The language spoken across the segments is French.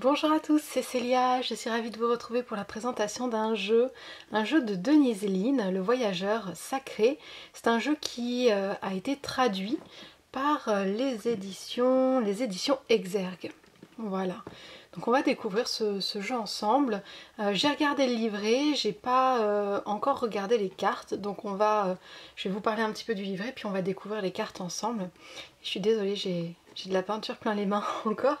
Bonjour à tous, c'est Célia, je suis ravie de vous retrouver pour la présentation d'un jeu, un jeu de Denise Lynn, le voyageur sacré. C'est un jeu qui euh, a été traduit par euh, les éditions, les Exergue. Voilà. Donc on va découvrir ce, jeu ensemble. Euh, j'ai regardé le livret, j'ai pas encore regardé les cartes, donc on va, je vais vous parler un petit peu du livret, puis on va découvrir les cartes ensemble. Je suis désolée, j'ai de la peinture plein les mains encore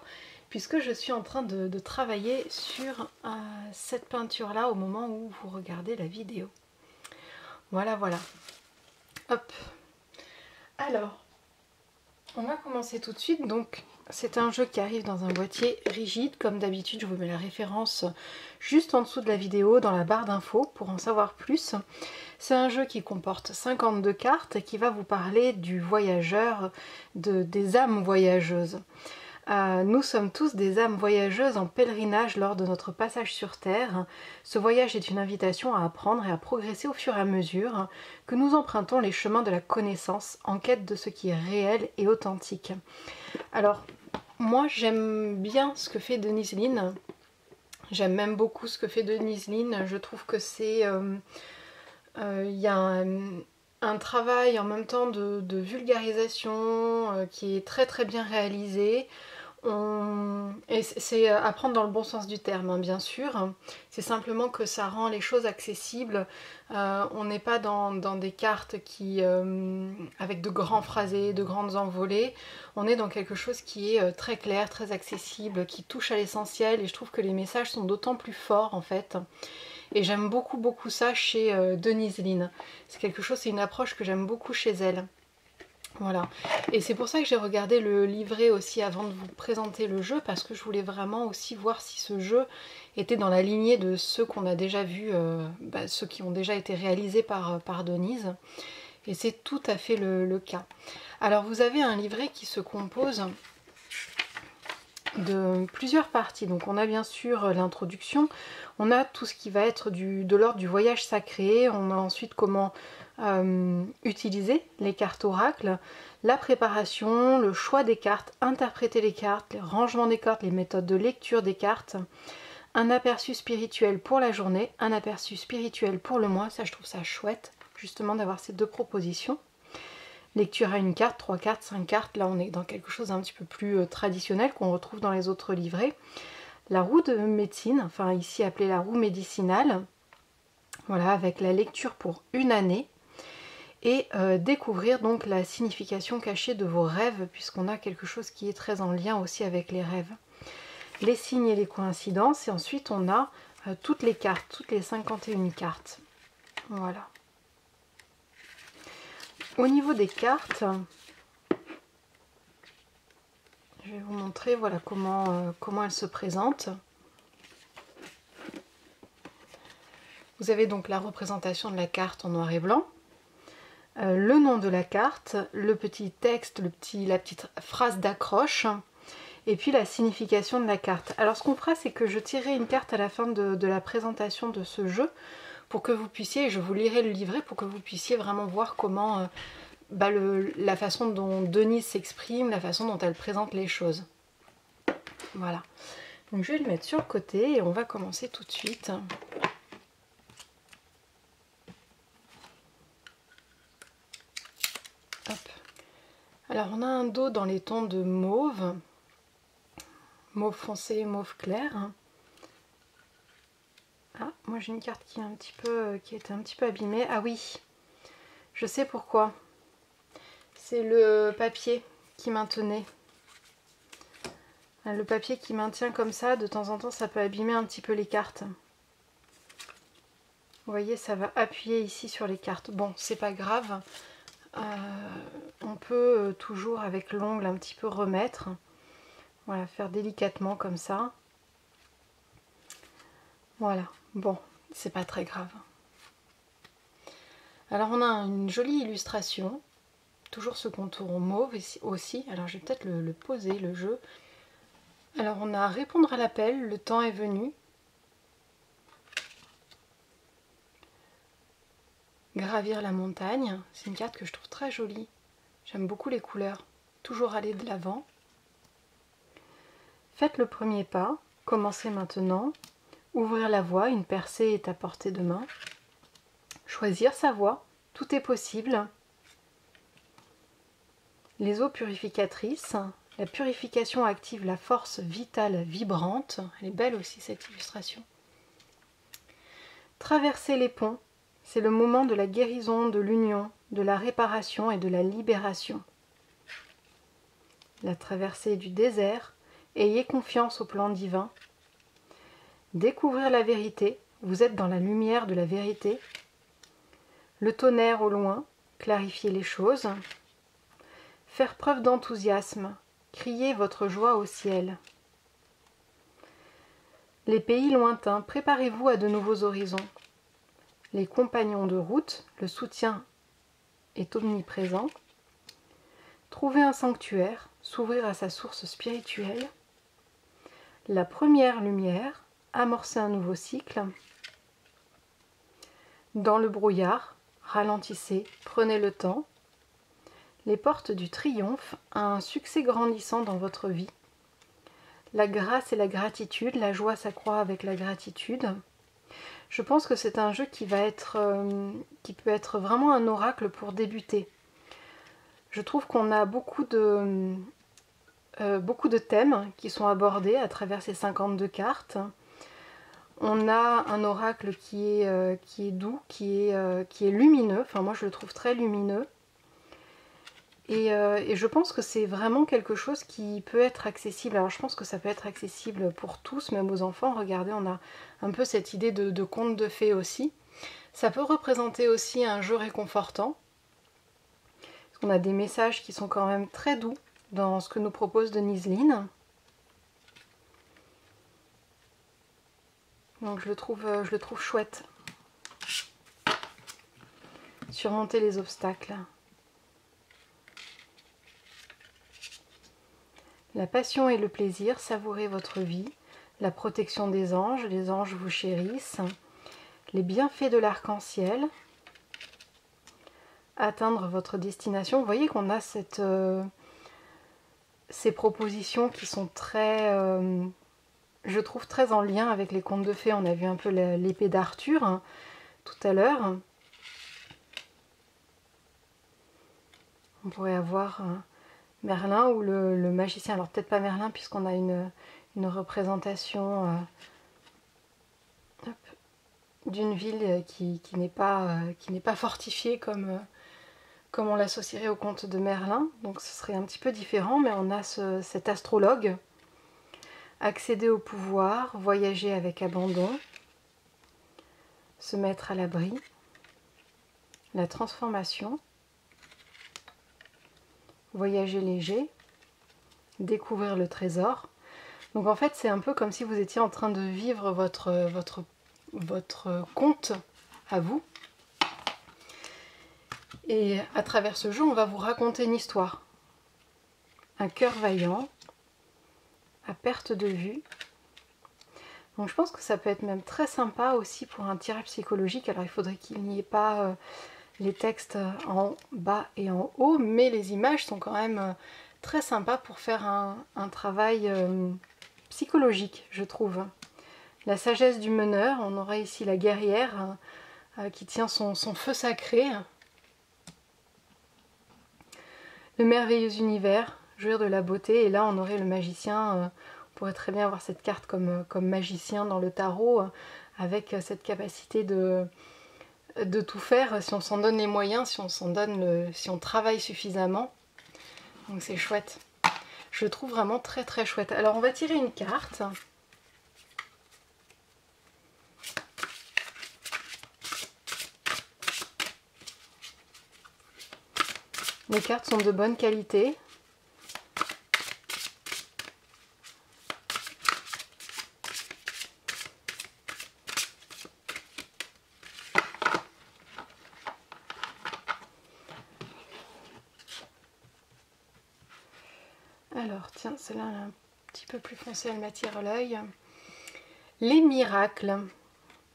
puisque je suis en train de, travailler sur euh, cette peinture là au moment où vous regardez la vidéo. Voilà, voilà. Hop. Alors, on va commencer tout de suite. Donc, c'est un jeu qui arrive dans un boîtier rigide. Comme d'habitude, je vous mets la référence juste en dessous de la vidéo, dans la barre d'infos, pour en savoir plus. C'est un jeu qui comporte 52 cartes et qui va vous parler du voyageur, de, des âmes voyageuses. Euh, nous sommes tous des âmes voyageuses en pèlerinage lors de notre passage sur Terre. Ce voyage est une invitation à apprendre et à progresser au fur et à mesure que nous empruntons les chemins de la connaissance en quête de ce qui est réel et authentique. Alors, moi j'aime bien ce que fait Denise Lynn. J'aime même beaucoup ce que fait Denise Lynn. Je trouve que c'est... Euh, euh, il y a un, travail en même temps de, vulgarisation qui est très très bien réalisé. Et c'est apprendre dans le bon sens du terme, hein, bien sûr. C'est simplement que ça rend les choses accessibles. Euh, on n'est pas dans, des cartes qui, euh, avec de grands phrasés, de grandes envolées. On est dans quelque chose qui est euh, très clair, très accessible, qui touche à l'essentiel. Et je trouve que les messages sont d'autant plus forts en fait. Et j'aime beaucoup beaucoup ça chez Denise Lynn. C'est quelque chose, c'est une approche que j'aime beaucoup chez elle. Voilà. Et c'est pour ça que j'ai regardé le livret aussi avant de vous présenter le jeu, parce que je voulais vraiment aussi voir si ce jeu était dans la lignée de ceux qu'on a déjà vus, euh, bah, ceux qui ont déjà été réalisés par, par Denise. Et c'est tout à fait le, cas. Alors vous avez un livret qui se compose de plusieurs parties. Donc on a bien sûr l'introduction, on a tout ce qui va être du, de l'ordre du voyage sacré, on a ensuite comment euh, utiliser les cartes oracles, la préparation, le choix des cartes, interpréter les cartes, les rangements des cartes, les méthodes de lecture des cartes, un aperçu spirituel pour la journée, un aperçu spirituel pour le mois, ça je trouve ça chouette justement d'avoir ces deux propositions. Lecture à une carte, trois cartes, cinq cartes, là on est dans quelque chose d'un petit peu plus euh, traditionnel qu'on retrouve dans les autres livrets. La roue de médecine, enfin ici appelée la roue médicinale, voilà, avec la lecture pour une année, et euh, découvrir donc la signification cachée de vos rêves puisqu'on a quelque chose qui est très en lien aussi avec les rêves. Les signes et les coïncidences et ensuite on a euh, toutes les cartes, toutes les 51 cartes. Voilà. Au niveau des cartes, je vais vous montrer voilà comment, euh, comment elles se présentent. Vous avez donc la représentation de la carte en noir et blanc. Euh, le nom de la carte, le petit texte, le petit, la petite phrase d'accroche et puis la signification de la carte. Alors ce qu'on fera c'est que je tirerai une carte à la fin de, la présentation de ce jeu pour que vous puissiez, je vous lirai le livret pour que vous puissiez vraiment voir comment euh, bah, la façon dont Denise s'exprime, la façon dont elle présente les choses. Voilà. Donc je vais le mettre sur le côté et on va commencer tout de suite. Alors on a un dos dans les tons de mauve, mauve foncé, mauve clair. Ah, moi j'ai une carte qui est un petit peu, qui est un petit peu abîmée. Ah oui, je sais pourquoi. C'est le papier qui maintenait. Le papier qui maintient comme ça, de temps en temps, ça peut abîmer un petit peu les cartes. Vous voyez, ça va appuyer ici sur les cartes. Bon, c'est pas grave. Euh, on peut euh, toujours avec l'ongle un petit peu remettre. Voilà, faire délicatement comme ça. Voilà, bon, c'est pas très grave. Alors on a une jolie illustration, toujours ce contour mauve aussi. Alors je vais peut-être le, le poser, le jeu. Alors on a répondre à l'appel, le temps est venu. Gravir la montagne, c'est une carte que je trouve très jolie. J'aime beaucoup les couleurs. Toujours aller de l'avant. Faites le premier pas, Commencez maintenant. Ouvrir la voie, une percée est à portée de main. Choisir sa voie, tout est possible. Les eaux purificatrices, la purification active la force vitale vibrante. Elle est belle aussi cette illustration. Traverser les ponts, c'est le moment de la guérison, de l'union, de la réparation et de la libération. La traversée du désert, ayez confiance au plan divin. Découvrir la vérité, vous êtes dans la lumière de la vérité. Le tonnerre au loin, clarifier les choses. Faire preuve d'enthousiasme, crier votre joie au ciel. Les pays lointains, préparez-vous à de nouveaux horizons. Les compagnons de route, le soutien est omniprésent. Trouver un sanctuaire, s'ouvrir à sa source spirituelle. La première lumière, amorcer un nouveau cycle. Dans le brouillard, ralentissez, prenez le temps. Les portes du triomphe, un succès grandissant dans votre vie. La grâce et la gratitude, la joie s'accroît avec la gratitude. Je pense que c'est un jeu euh, qui peut être vraiment un oracle pour débuter. Je trouve qu'on a beaucoup de euh, thèmes qui sont abordés à travers ces 52 cartes. On a un oracle qui est, euh, doux, qui est, qui est lumineux. Enfin, moi, je le trouve très lumineux. Et, et je pense que c'est vraiment quelque chose qui peut être accessible. Alors, je pense que ça peut être accessible pour tous, même aux enfants. Regardez, on a un peu cette idée de, de conte de fées aussi. Ça peut représenter aussi un jeu réconfortant. Parce qu'on a des messages qui sont quand même très doux dans ce que nous propose Denise Lynn. Donc je le trouve, euh, je le trouve chouette. Surmonter les obstacles. La passion et le plaisir, savourer votre vie la protection des anges, les anges vous chérissent, les bienfaits de l'arc-en-ciel, atteindre votre destination. Vous voyez qu'on a cette, euh, ces propositions qui sont très, euh, je trouve, très en lien avec les contes de fées. On a vu un peu l'épée d'Arthur hein, tout à l'heure. On pourrait avoir euh, Merlin ou le, magicien. Alors peut-être pas Merlin puisqu'on a une, représentation euh, d'une ville qui, n'est pas, euh, fortifiée comme, euh, comme on l'associerait au conte de Merlin. Donc ce serait un petit peu différent, mais on a cet astrologue. Accéder au pouvoir, voyager avec abandon, se mettre à l'abri, la transformation, voyager léger, découvrir le trésor, donc en fait, c'est un peu comme si vous étiez en train de vivre votre, votre, votre conte à vous. Et à travers ce jeu, on va vous raconter une histoire. Un cœur vaillant, à perte de vue. Donc je pense que ça peut être même très sympa aussi pour un tirage psychologique. Alors il faudrait qu'il n'y ait pas euh, les textes en bas et en haut, mais les images sont quand même euh, très sympas pour faire un, travail euh, psychologique, je trouve. La sagesse du meneur, on aura ici la guerrière euh, qui tient son, feu sacré. Le merveilleux univers, jouir de la beauté, et là on aurait le magicien, euh, on pourrait très bien avoir cette carte comme, magicien dans le tarot, euh, avec cette capacité de, de tout faire si on s'en donne les moyens, si on s'en donne si on travaille suffisamment. Donc c'est chouette. Je trouve vraiment très très chouette. Alors on va tirer une carte. Les cartes sont de bonne qualité. Alors, tiens, celle-là, un petit peu plus foncée, elle m'attire l'œil. Les miracles.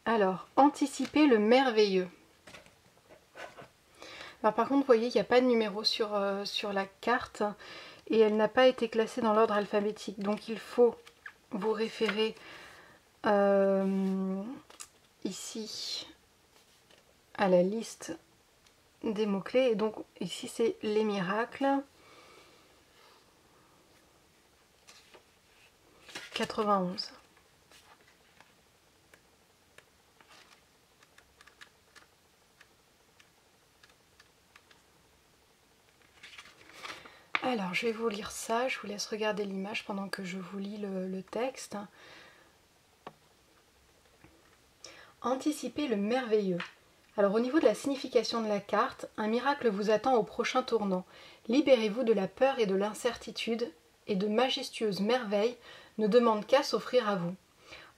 Alors, anticiper le merveilleux. Alors, par contre, vous voyez, il n'y a pas de numéro sur, euh, la carte et elle n'a pas été classée dans l'ordre alphabétique. Donc, il faut vous référer euh, ici à la liste des mots-clés. Et donc ici c'est les miracles. 91. Alors, je vais vous lire ça. Je vous laisse regarder l'image pendant que je vous lis le, texte. Anticiper le merveilleux. Alors, au niveau de la signification de la carte, un miracle vous attend au prochain tournant. Libérez-vous de la peur et de l'incertitude, et de majestueuses merveilles ne demandent qu'à s'offrir à vous.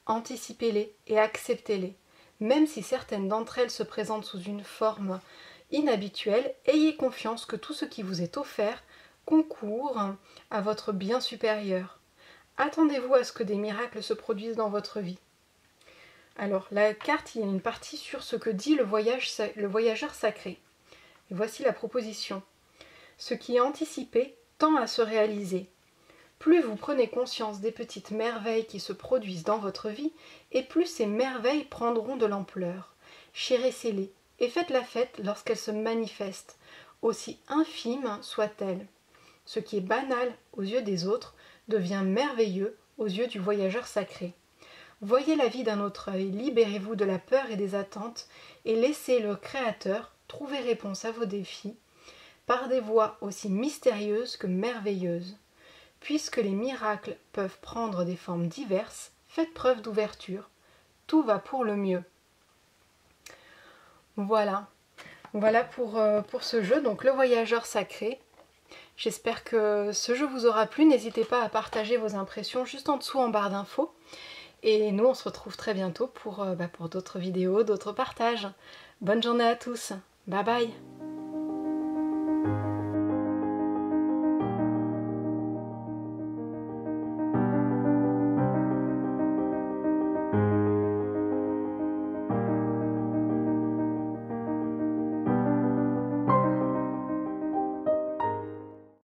Anticipez-les et acceptez-les. Même si certaines d'entre elles se présentent sous une forme inhabituelle, ayez confiance que tout ce qui vous est offert concourt à votre bien supérieur. Attendez-vous à ce que des miracles se produisent dans votre vie. Alors, la carte, il y a une partie sur ce que dit le, voyage, le voyageur sacré. Voici la proposition. Ce qui est anticipé tend à se réaliser. Plus vous prenez conscience des petites merveilles qui se produisent dans votre vie, et plus ces merveilles prendront de l'ampleur. Chérissez-les et faites la fête lorsqu'elles se manifestent, aussi infimes soient-elles. Ce qui est banal aux yeux des autres devient merveilleux aux yeux du voyageur sacré. Voyez la vie d'un autre œil, libérez-vous de la peur et des attentes, et laissez le Créateur trouver réponse à vos défis par des voies aussi mystérieuses que merveilleuses. Puisque les miracles peuvent prendre des formes diverses, faites preuve d'ouverture. Tout va pour le mieux. Voilà. Voilà pour, euh, pour ce jeu, donc le voyageur sacré. J'espère que ce jeu vous aura plu. N'hésitez pas à partager vos impressions juste en dessous en barre d'infos. Et nous, on se retrouve très bientôt pour, euh, bah, pour d'autres vidéos, d'autres partages. Bonne journée à tous. Bye bye